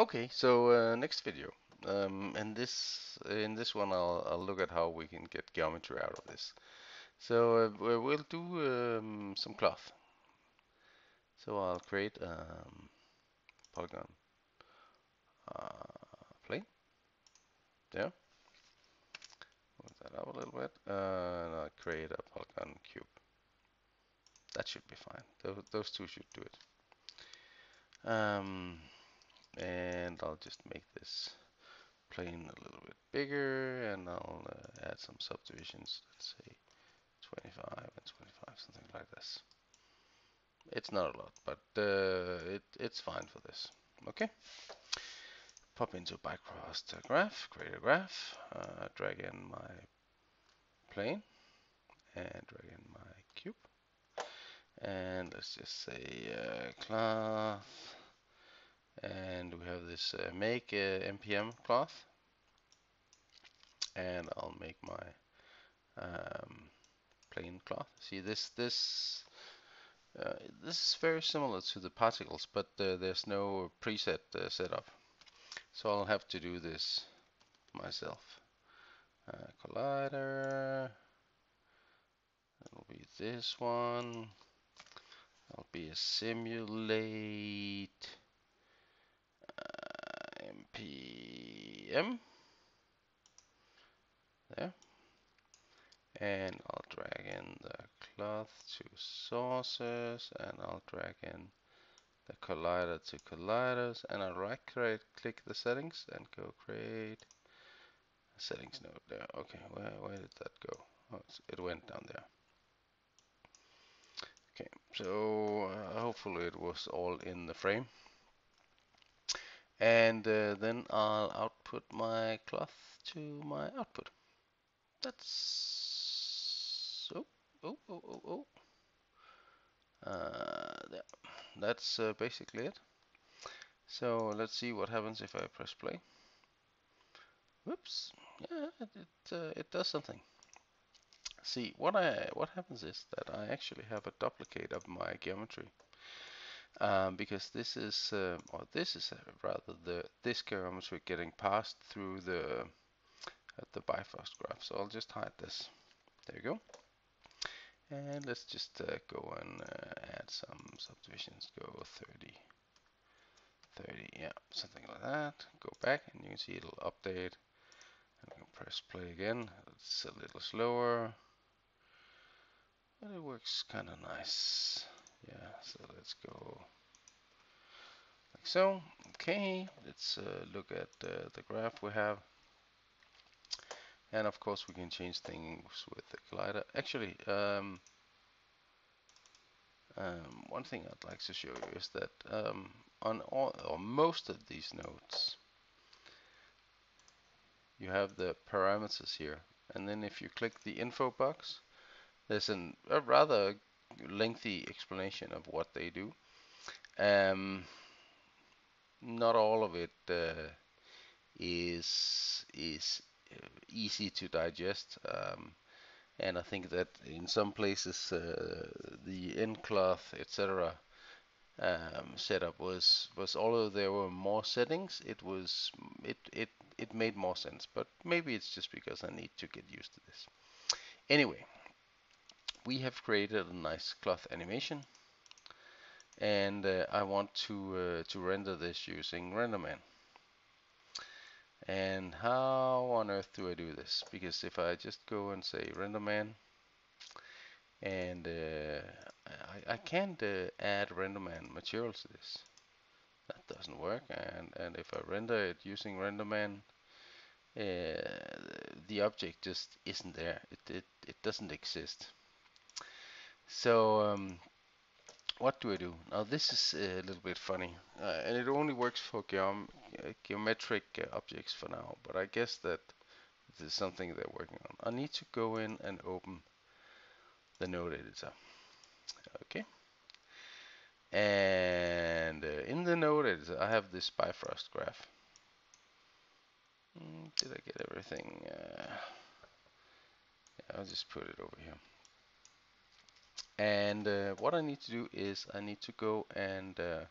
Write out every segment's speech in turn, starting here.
Okay, so uh, next video. Um, and this in this one I'll, I'll look at how we can get geometry out of this. So uh, we'll do um, some cloth. So I'll create um, polygon uh, plane. There. Move that up a little bit. Uh, and I'll create a polygon cube. That should be fine. Those, those two should do it. Um, and I'll just make this plane a little bit bigger and I'll uh, add some subdivisions let's say 25 and 25 something like this. It's not a lot but uh, it, it's fine for this okay? Pop into Bifrost graph create a graph uh, drag in my plane and drag in my cube. And let's just say uh, cloth and we have this uh, make uh, MPM cloth. And I'll make my um, plain cloth. See this this uh, this is very similar to the particles but uh, there's no preset uh, setup. So I'll have to do this myself. Uh, collider. It'll be this one. I'll be a simulate MPM there. And I'll drag in the cloth to sources and I'll drag in the collider to colliders and I'll right click the settings and go create settings node there. Okay where, where did that go? Oh, it went down there. Okay so uh, hopefully it was all in the frame and uh, then I'll output my cloth to my output. That's oh oh oh oh oh. Uh, yeah, that's uh, basically it. So let's see what happens if I press play. Whoops! Yeah, it it, uh, it does something. See what I what happens is that I actually have a duplicate of my geometry um, because this is, uh, or this is uh, rather the this geometry getting passed through the the Bifrost graph. So I'll just hide this. There you go. And let's just uh, go and uh, add some subdivisions. Go 30, 30, yeah, something like that. Go back and you can see it'll update. And press play again. It's a little slower, but it works kind of nice yeah so let's go like so. Okay let's uh, look at uh, the graph we have. And of course we can change things with the collider. Actually um, um, one thing I'd like to show you is that um, on all or most of these nodes you have the parameters here. And then if you click the info box there's an, a rather lengthy explanation of what they do. Um, not all of it uh, is is uh, easy to digest, um, and I think that in some places uh, the nCloth, etc. Um, setup was was although there were more settings, it was it it it made more sense. But maybe it's just because I need to get used to this. Anyway, we have created a nice cloth animation and uh, I want to uh, to render this using RenderMan. And how on earth do I do this? Because if I just go and say RenderMan, and uh, I, I, can't uh, add RenderMan materials to this. That doesn't work. And and if I render it using RenderMan, uh, the object just isn't there. It it it doesn't exist. So um, what do I do? Now this is a little bit funny, uh, and it only works for geom uh, geometric uh, objects for now, but I guess that this is something they're working on. I need to go in and open the node editor. Okay. And uh, in the node editor, I have this Bifrost graph. Mm, did I get everything? Uh, yeah, I'll just put it over here. And uh, what I need to do is I need to go and uh,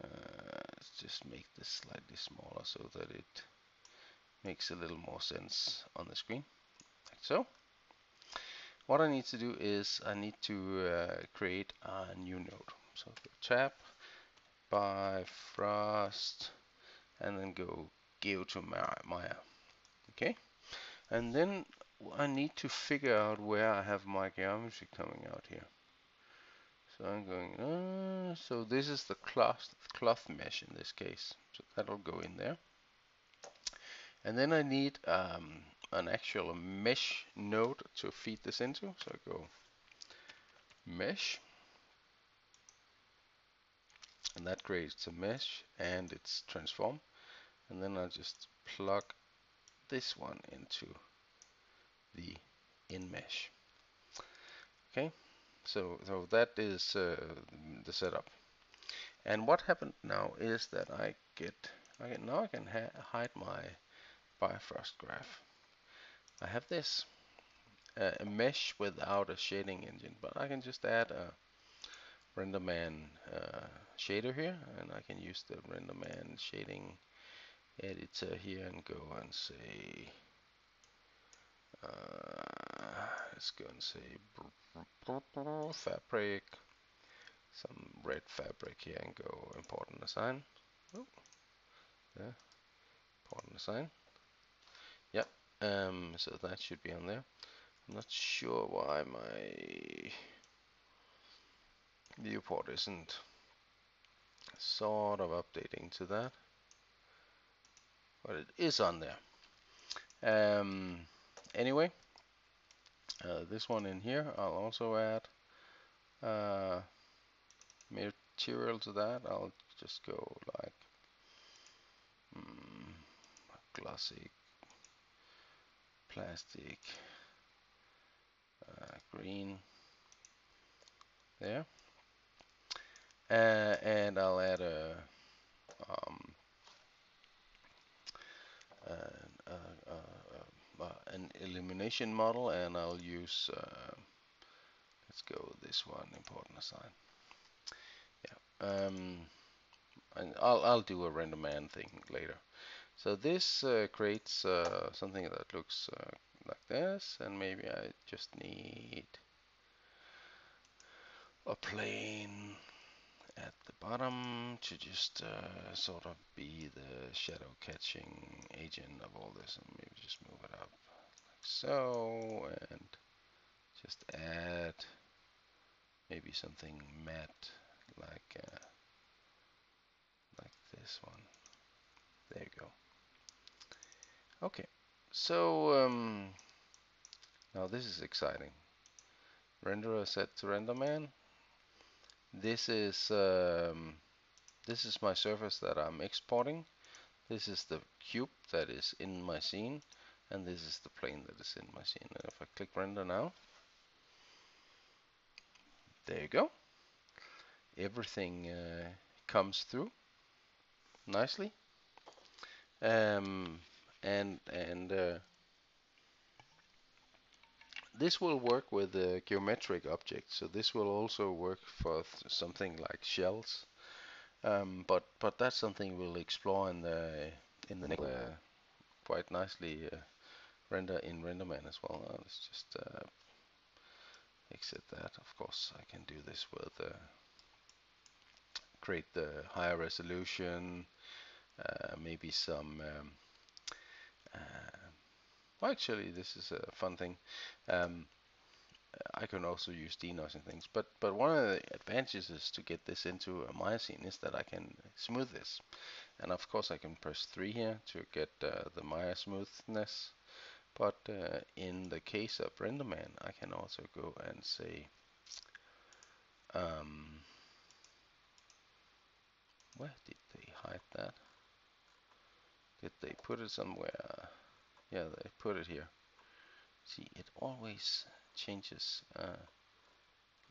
uh, let's just make this slightly smaller so that it makes a little more sense on the screen, like so. What I need to do is I need to uh, create a new node. So tab, Bifrost, and then go Geo to Maya. Okay, and then I need to figure out where I have my geometry coming out here. So I'm going, uh, so this is the cloth, cloth mesh in this case. So that'll go in there. And then I need um, an actual mesh node to feed this into. So I go mesh. And that creates a mesh and its transform. And then I just plug this one into the in mesh. Okay, so, so that is uh, the setup. And what happened now is that I get, I now I can hide my Bifrost graph. I have this, uh, a mesh without a shading engine, but I can just add a RenderMan uh, shader here, and I can use the RenderMan shading editor here and go and say, let's go and say fabric, some red fabric here and go important assign. Oh, yeah, important assign. Yep, um, so that should be on there. I'm not sure why my viewport isn't sort of updating to that, but it is on there. Um, anyway, uh, this one in here, I'll also add uh, material to that. I'll just go like mm, glossy plastic uh, green there. Uh, and I'll add a um, an illumination model and I'll use, uh, let's go this one, important assign. Yeah, um, and I'll, I'll do a RenderMan thing later. So this uh, creates uh, something that looks uh, like this and maybe I just need a plane at the bottom to just uh, sort of be the shadow catching agent of all this and maybe just move it up so, and just add maybe something matte like uh, like this one. There you go. Okay, so um, now this is exciting. Renderer set to RenderMan. This is um, this is my surface that I'm exporting. This is the cube that is in my scene and this is the plane that is in my scene. And if I click render now, there you go. Everything uh, comes through nicely. Um, and and uh, this will work with uh, geometric objects. So this will also work for something like shells. Um, but but that's something we'll explore in the in the next uh, quite nicely uh, render in RenderMan as well. Uh, let's just uh, exit that. Of course, I can do this with uh, create the higher resolution, uh, maybe some. Um, uh, well, actually, this is a fun thing. Um, I can also use denoising things, but but one of the advantages is to get this into a Maya scene is that I can smooth this, and of course I can press three here to get uh, the Maya smoothness but uh, in the case of RenderMan, I can also go and say, um, where did they hide that? Did they put it somewhere? Yeah, they put it here. See, it always changes. Uh,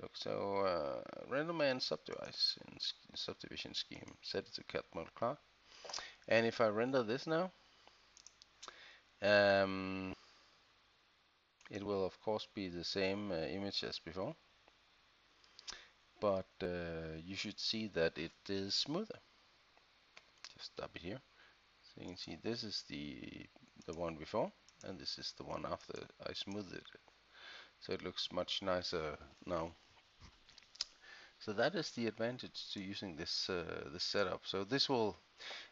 look, so uh, RenderMan subdivide in subdivision scheme, set it to cut clock. And if I render this now, um, it will of course be the same uh, image as before, but uh, you should see that it is smoother. Just stop it here. So you can see this is the the one before, and this is the one after I smoothed it. So it looks much nicer now. So that is the advantage to using this uh, this setup. So this will,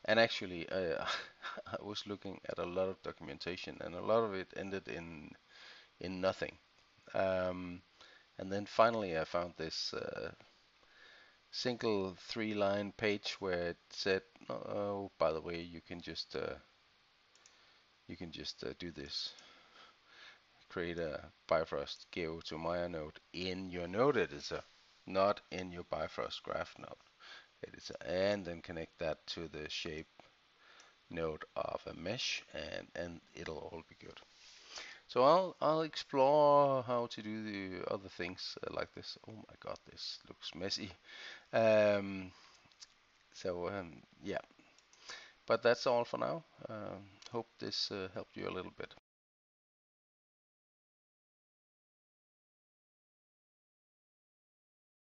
and actually uh, I was looking at a lot of documentation, and a lot of it ended in in nothing. Um, and then finally I found this uh, single three line page where it said, oh, by the way, you can just uh, you can just uh, do this. Create a Bifrost Geo to Maya node in your node editor, not in your Bifrost graph node editor, and then connect that to the shape node of a mesh, and and it'll all be good. So I'll I'll explore how to do the other things uh, like this. Oh my god, this looks messy. Um, so um, yeah, but that's all for now. Um, hope this uh, helped you a little bit.